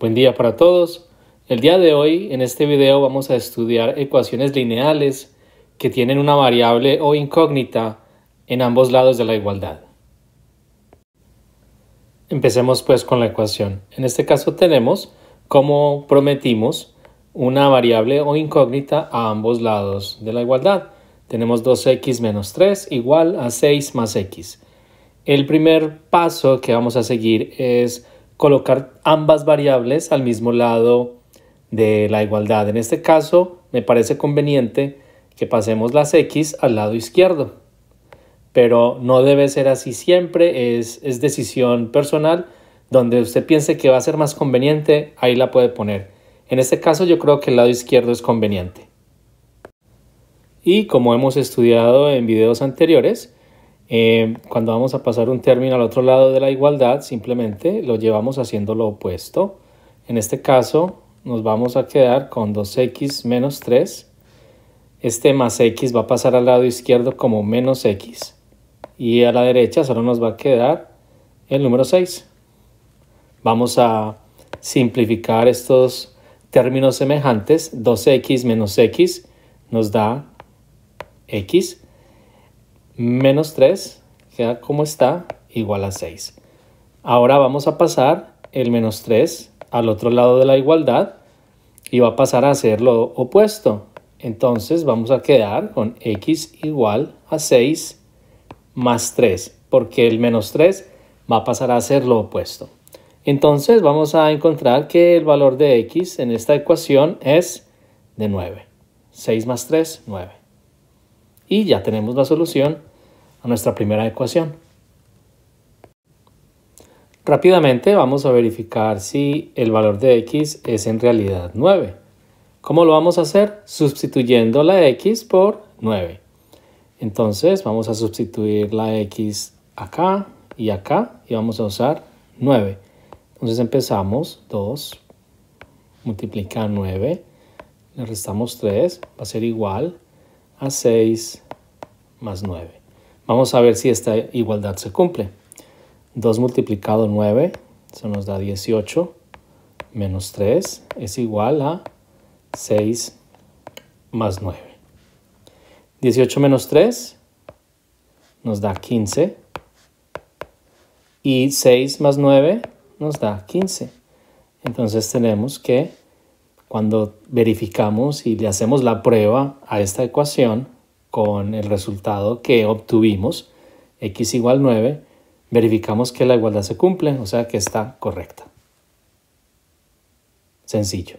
Buen día para todos. El día de hoy en este video vamos a estudiar ecuaciones lineales que tienen una variable o incógnita en ambos lados de la igualdad. Empecemos pues con la ecuación. En este caso tenemos, como prometimos, una variable o incógnita a ambos lados de la igualdad. Tenemos 2x menos 3 igual a 6 más x. El primer paso que vamos a seguir es colocar ambas variables al mismo lado de la igualdad. En este caso, me parece conveniente que pasemos las x al lado izquierdo, pero no debe ser así siempre, es, es decisión personal. Donde usted piense que va a ser más conveniente, ahí la puede poner. En este caso yo creo que el lado izquierdo es conveniente. Y como hemos estudiado en videos anteriores, eh, cuando vamos a pasar un término al otro lado de la igualdad, simplemente lo llevamos haciendo lo opuesto. En este caso, nos vamos a quedar con 2x menos 3. Este más x va a pasar al lado izquierdo como menos x. Y a la derecha solo nos va a quedar el número 6. Vamos a simplificar estos términos semejantes. 2x menos x nos da x menos 3 queda como está, igual a 6. Ahora vamos a pasar el menos 3 al otro lado de la igualdad y va a pasar a ser lo opuesto. Entonces vamos a quedar con x igual a 6 más 3, porque el menos 3 va a pasar a ser lo opuesto. Entonces vamos a encontrar que el valor de x en esta ecuación es de 9. 6 más 3, 9. Y ya tenemos la solución a nuestra primera ecuación. Rápidamente vamos a verificar si el valor de x es en realidad 9. ¿Cómo lo vamos a hacer? Sustituyendo la x por 9. Entonces vamos a sustituir la x acá y acá y vamos a usar 9. Entonces empezamos 2 multiplica 9, le restamos 3, va a ser igual a 6 más 9. Vamos a ver si esta igualdad se cumple. 2 multiplicado 9, eso nos da 18, menos 3 es igual a 6 más 9. 18 menos 3 nos da 15 y 6 más 9 nos da 15. Entonces tenemos que cuando verificamos y le hacemos la prueba a esta ecuación, con el resultado que obtuvimos, x igual 9, verificamos que la igualdad se cumple, o sea que está correcta. Sencillo.